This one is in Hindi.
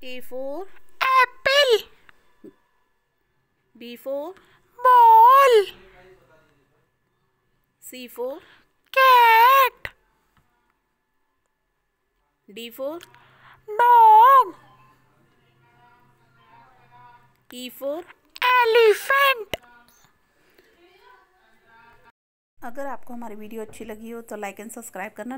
A for apple B for ball C for cat D for dog E for elephant अगर आपको हमारी वीडियो अच्छी लगी हो तो लाइक एंड सब्सक्राइब करना